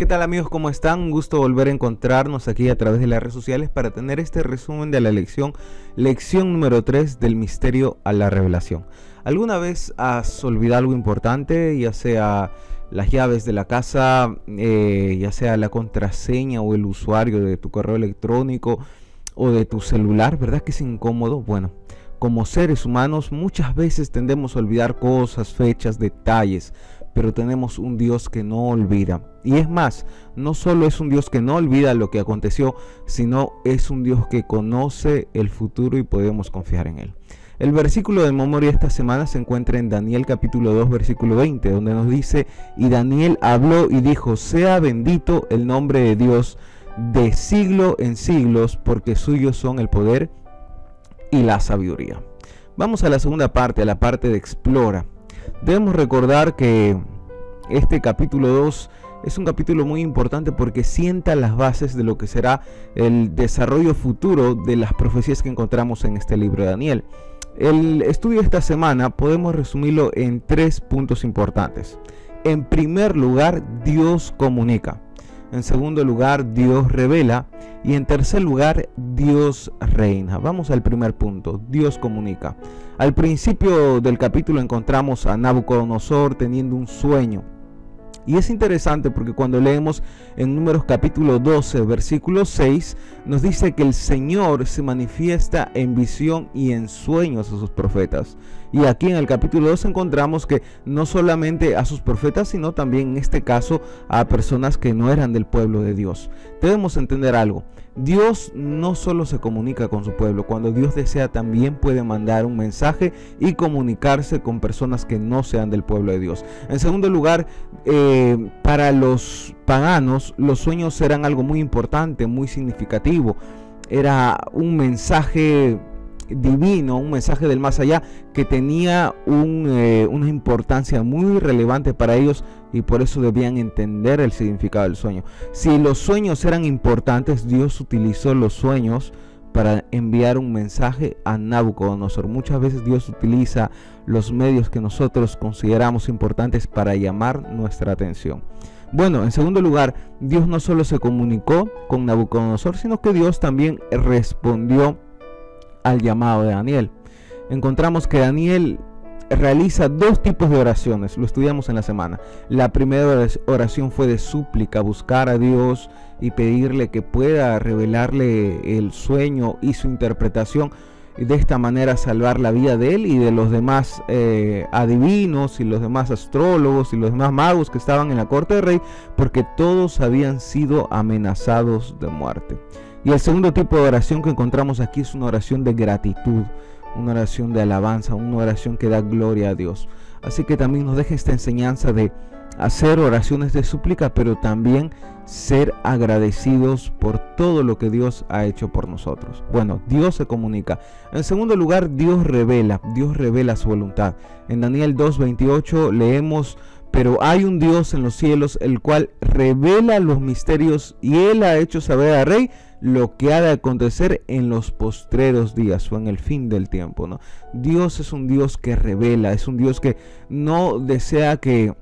¿Qué tal amigos? ¿Cómo están? Un gusto volver a encontrarnos aquí a través de las redes sociales para tener este resumen de la lección, lección número 3 del misterio a la revelación. ¿Alguna vez has olvidado algo importante, ya sea las llaves de la casa, eh, ya sea la contraseña o el usuario de tu correo electrónico o de tu celular? ¿Verdad que es incómodo? Bueno, como seres humanos muchas veces tendemos a olvidar cosas, fechas, detalles pero tenemos un Dios que no olvida. Y es más, no solo es un Dios que no olvida lo que aconteció, sino es un Dios que conoce el futuro y podemos confiar en Él. El versículo de memoria esta semana se encuentra en Daniel capítulo 2 versículo 20, donde nos dice, y Daniel habló y dijo, sea bendito el nombre de Dios de siglo en siglos, porque suyos son el poder y la sabiduría. Vamos a la segunda parte, a la parte de explora. Debemos recordar que este capítulo 2 es un capítulo muy importante porque sienta las bases de lo que será el desarrollo futuro de las profecías que encontramos en este libro de Daniel. El estudio de esta semana podemos resumirlo en tres puntos importantes. En primer lugar, Dios comunica. En segundo lugar, Dios revela. Y en tercer lugar, Dios reina. Vamos al primer punto. Dios comunica. Al principio del capítulo encontramos a Nabucodonosor teniendo un sueño. Y es interesante porque cuando leemos en Números capítulo 12, versículo 6, nos dice que el Señor se manifiesta en visión y en sueños a sus profetas. Y aquí en el capítulo 2 encontramos que no solamente a sus profetas, sino también en este caso a personas que no eran del pueblo de Dios. Debemos entender algo. Dios no solo se comunica con su pueblo, cuando Dios desea también puede mandar un mensaje y comunicarse con personas que no sean del pueblo de Dios. En segundo lugar, eh, para los paganos los sueños eran algo muy importante, muy significativo. Era un mensaje divino, un mensaje del más allá que tenía eh, una importancia muy relevante para ellos y por eso debían entender el significado del sueño. Si los sueños eran importantes, Dios utilizó los sueños para enviar un mensaje a Nabucodonosor. Muchas veces Dios utiliza los medios que nosotros consideramos importantes para llamar nuestra atención. Bueno, en segundo lugar, Dios no solo se comunicó con Nabucodonosor, sino que Dios también respondió al llamado de Daniel. Encontramos que Daniel realiza dos tipos de oraciones, lo estudiamos en la semana. La primera oración fue de súplica, buscar a Dios y pedirle que pueda revelarle el sueño y su interpretación y de esta manera salvar la vida de él y de los demás eh, adivinos y los demás astrólogos y los demás magos que estaban en la corte del rey, porque todos habían sido amenazados de muerte. Y el segundo tipo de oración que encontramos aquí es una oración de gratitud, una oración de alabanza, una oración que da gloria a Dios. Así que también nos deja esta enseñanza de hacer oraciones de súplica, pero también ser agradecidos por todo lo que Dios ha hecho por nosotros. Bueno, Dios se comunica. En segundo lugar, Dios revela, Dios revela su voluntad. En Daniel 2.28 leemos pero hay un Dios en los cielos, el cual revela los misterios y él ha hecho saber al rey lo que ha de acontecer en los postreros días o en el fin del tiempo. ¿no? Dios es un Dios que revela, es un Dios que no desea que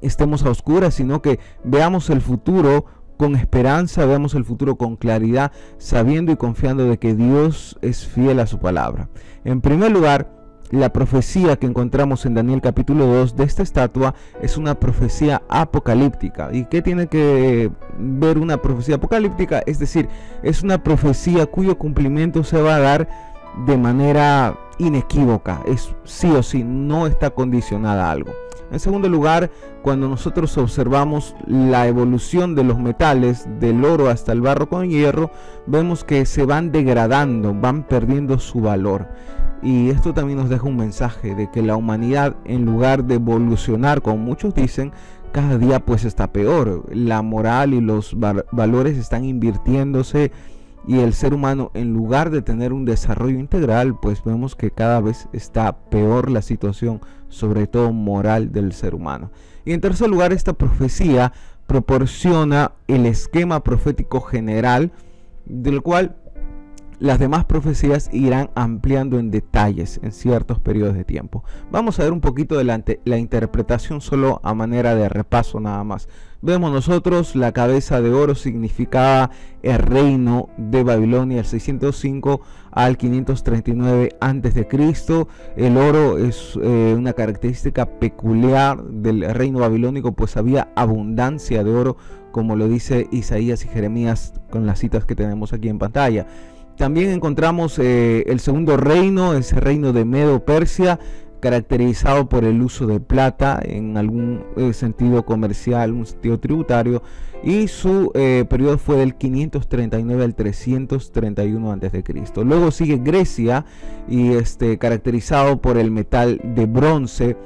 estemos a oscuras, sino que veamos el futuro con esperanza, veamos el futuro con claridad, sabiendo y confiando de que Dios es fiel a su palabra. En primer lugar, la profecía que encontramos en Daniel capítulo 2 de esta estatua es una profecía apocalíptica. ¿Y qué tiene que ver una profecía apocalíptica? Es decir, es una profecía cuyo cumplimiento se va a dar de manera inequívoca. Es sí o sí, no está condicionada a algo. En segundo lugar, cuando nosotros observamos la evolución de los metales, del oro hasta el barro con hierro, vemos que se van degradando, van perdiendo su valor. Y esto también nos deja un mensaje de que la humanidad, en lugar de evolucionar, como muchos dicen, cada día pues está peor. La moral y los valores están invirtiéndose y el ser humano, en lugar de tener un desarrollo integral, pues vemos que cada vez está peor la situación, sobre todo moral del ser humano. Y en tercer lugar, esta profecía proporciona el esquema profético general del cual las demás profecías irán ampliando en detalles en ciertos periodos de tiempo. Vamos a ver un poquito de la, interpretación solo a manera de repaso nada más. Vemos nosotros la cabeza de oro significaba el reino de Babilonia del 605 al 539 antes de Cristo. El oro es eh, una característica peculiar del reino babilónico, pues había abundancia de oro, como lo dice Isaías y Jeremías con las citas que tenemos aquí en pantalla. También encontramos eh, el segundo reino, ese reino de Medo Persia, caracterizado por el uso de plata en algún eh, sentido comercial, un sentido tributario, y su eh, periodo fue del 539 al 331 a.C. Luego sigue Grecia y este, caracterizado por el metal de bronce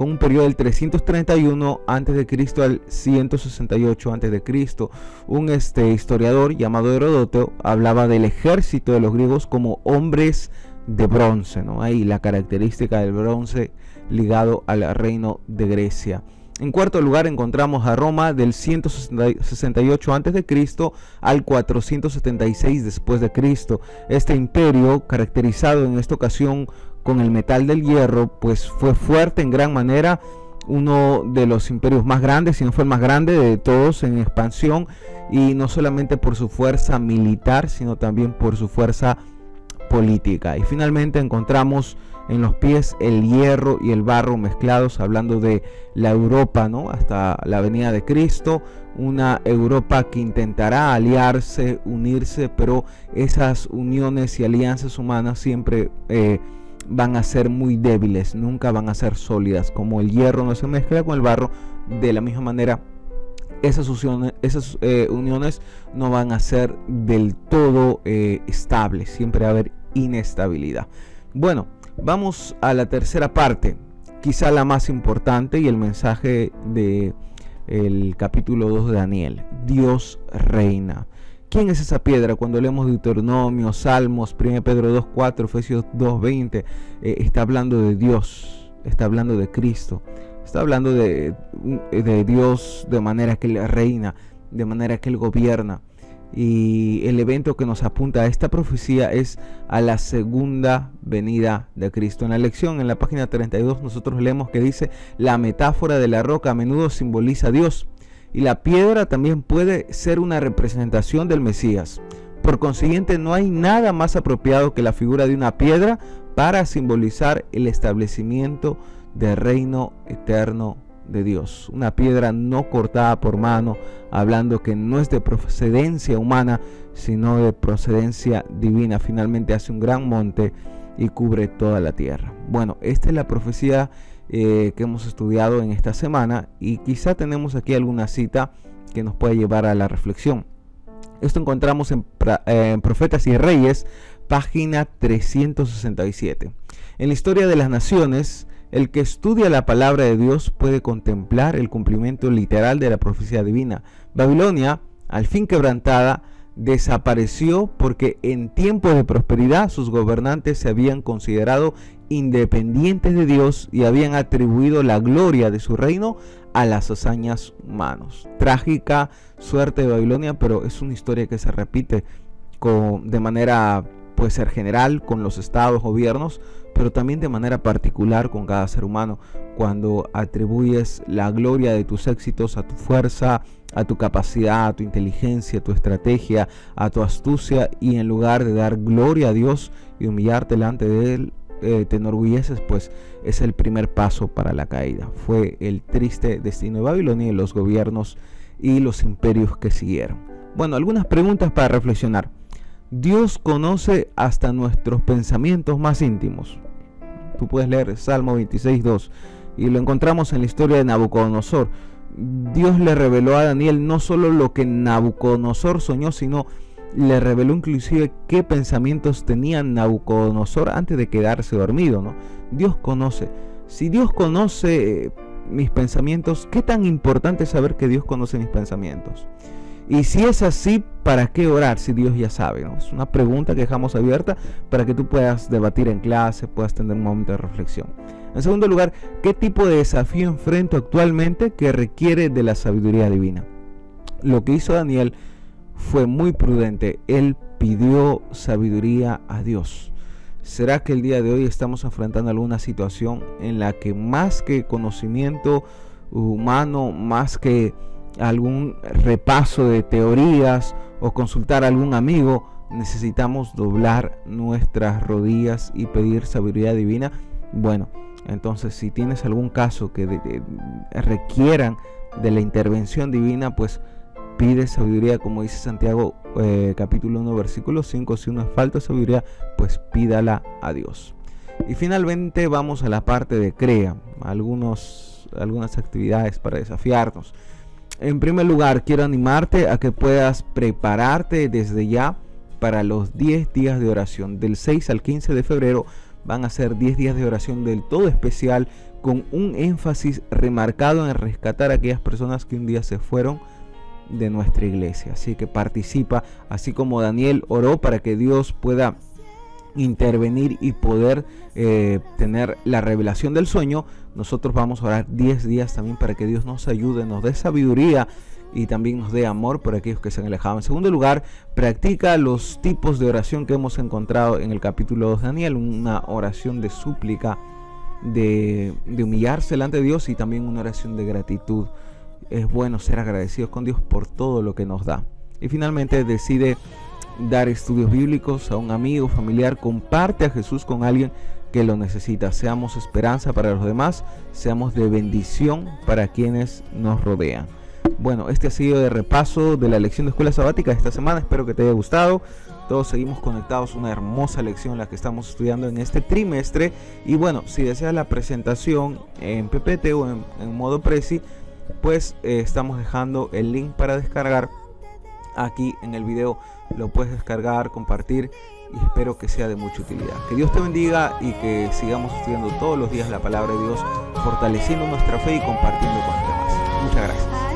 con un periodo del 331 a.C. al 168 a.C. Un este, historiador llamado Herodoto hablaba del ejército de los griegos como hombres de bronce, ¿no? Ahí la característica del bronce ligado al reino de Grecia. En cuarto lugar encontramos a Roma del 168 a.C. al 476 después de Cristo. Este imperio, caracterizado en esta ocasión con el metal del hierro, pues fue fuerte en gran manera, uno de los imperios más grandes, si no fue el más grande de todos en expansión, y no solamente por su fuerza militar, sino también por su fuerza política. Y finalmente encontramos en los pies el hierro y el barro mezclados, hablando de la Europa, ¿no? Hasta la venida de Cristo, una Europa que intentará aliarse, unirse, pero esas uniones y alianzas humanas siempre eh, van a ser muy débiles, nunca van a ser sólidas. Como el hierro no se mezcla con el barro, de la misma manera esas, uniones, esas eh, uniones no van a ser del todo eh, estables, siempre va a haber inestabilidad. Bueno, vamos a la tercera parte, quizá la más importante y el mensaje de el capítulo 2 de Daniel. Dios reina. ¿Quién es esa piedra? Cuando leemos Deuteronomio, Salmos, 1 Pedro 2.4, Efesios 2.20, eh, está hablando de Dios, está hablando de Cristo, está hablando de, de Dios de manera que Él reina, de manera que Él gobierna. Y el evento que nos apunta a esta profecía es a la segunda venida de Cristo. En la lección, en la página 32, nosotros leemos que dice, la metáfora de la roca a menudo simboliza a Dios y la piedra también puede ser una representación del Mesías. Por consiguiente, no hay nada más apropiado que la figura de una piedra para simbolizar el establecimiento del reino eterno de Dios, una piedra no cortada por mano, hablando que no es de procedencia humana, sino de procedencia divina. Finalmente hace un gran monte y cubre toda la tierra. Bueno, esta es la profecía eh, que hemos estudiado en esta semana y quizá tenemos aquí alguna cita que nos puede llevar a la reflexión. Esto encontramos en, en Profetas y Reyes, página 367. En la historia de las naciones, el que estudia la palabra de Dios puede contemplar el cumplimiento literal de la profecía divina. Babilonia, al fin quebrantada, desapareció porque en tiempos de prosperidad sus gobernantes se habían considerado independientes de Dios y habían atribuido la gloria de su reino a las hazañas humanas. Trágica suerte de Babilonia, pero es una historia que se repite con, de manera puede ser general con los estados, gobiernos, pero también de manera particular con cada ser humano, cuando atribuyes la gloria de tus éxitos a tu fuerza, a tu capacidad, a tu inteligencia, a tu estrategia, a tu astucia, y en lugar de dar gloria a Dios y humillarte delante de Él, eh, te enorgulleces, pues es el primer paso para la caída. Fue el triste destino de Babilonia y los gobiernos y los imperios que siguieron. Bueno, algunas preguntas para reflexionar. Dios conoce hasta nuestros pensamientos más íntimos. Tú puedes leer Salmo 26, 2 y lo encontramos en la historia de Nabucodonosor. Dios le reveló a Daniel no solo lo que Nabucodonosor soñó, sino le reveló inclusive qué pensamientos tenía Nabucodonosor antes de quedarse dormido. ¿no? Dios conoce. Si Dios conoce eh, mis pensamientos, ¿qué tan importante es saber que Dios conoce mis pensamientos? Y si es así, ¿para qué orar si Dios ya sabe? Es una pregunta que dejamos abierta para que tú puedas debatir en clase, puedas tener un momento de reflexión. En segundo lugar, ¿qué tipo de desafío enfrento actualmente que requiere de la sabiduría divina? Lo que hizo Daniel fue muy prudente. Él pidió sabiduría a Dios. ¿Será que el día de hoy estamos enfrentando alguna situación en la que más que conocimiento humano, más que algún repaso de teorías o consultar a algún amigo, necesitamos doblar nuestras rodillas y pedir sabiduría divina. Bueno, entonces si tienes algún caso que requieran de la intervención divina, pues pide sabiduría, como dice Santiago eh, capítulo 1 versículo 5, si uno falta sabiduría, pues pídala a Dios. Y finalmente vamos a la parte de crea, algunos, algunas actividades para desafiarnos. En primer lugar, quiero animarte a que puedas prepararte desde ya para los 10 días de oración. Del 6 al 15 de febrero van a ser 10 días de oración del todo especial con un énfasis remarcado en rescatar a aquellas personas que un día se fueron de nuestra iglesia. Así que participa, así como Daniel oró para que Dios pueda intervenir y poder eh, tener la revelación del sueño, nosotros vamos a orar 10 días también para que Dios nos ayude, nos dé sabiduría y también nos dé amor por aquellos que se han alejado. En segundo lugar, practica los tipos de oración que hemos encontrado en el capítulo 2 de Daniel, una oración de súplica, de, de humillarse delante de Dios y también una oración de gratitud es bueno ser agradecidos con Dios por todo lo que nos da. Y finalmente decide dar estudios bíblicos a un amigo, familiar, comparte a Jesús con alguien que lo necesita. Seamos esperanza para los demás, seamos de bendición para quienes nos rodean. Bueno, este ha sido de repaso de la lección de escuela sabática de esta semana. Espero que te haya gustado. Todos seguimos conectados. Una hermosa lección la que estamos estudiando en este trimestre. Y bueno, si deseas la presentación en PPT o en, en modo Prezi, pues eh, estamos dejando el link para descargar aquí en el video lo puedes descargar compartir y espero que sea de mucha utilidad. Que Dios te bendiga y que sigamos estudiando todos los días la palabra de Dios fortaleciendo nuestra fe y compartiendo con los demás. Muchas gracias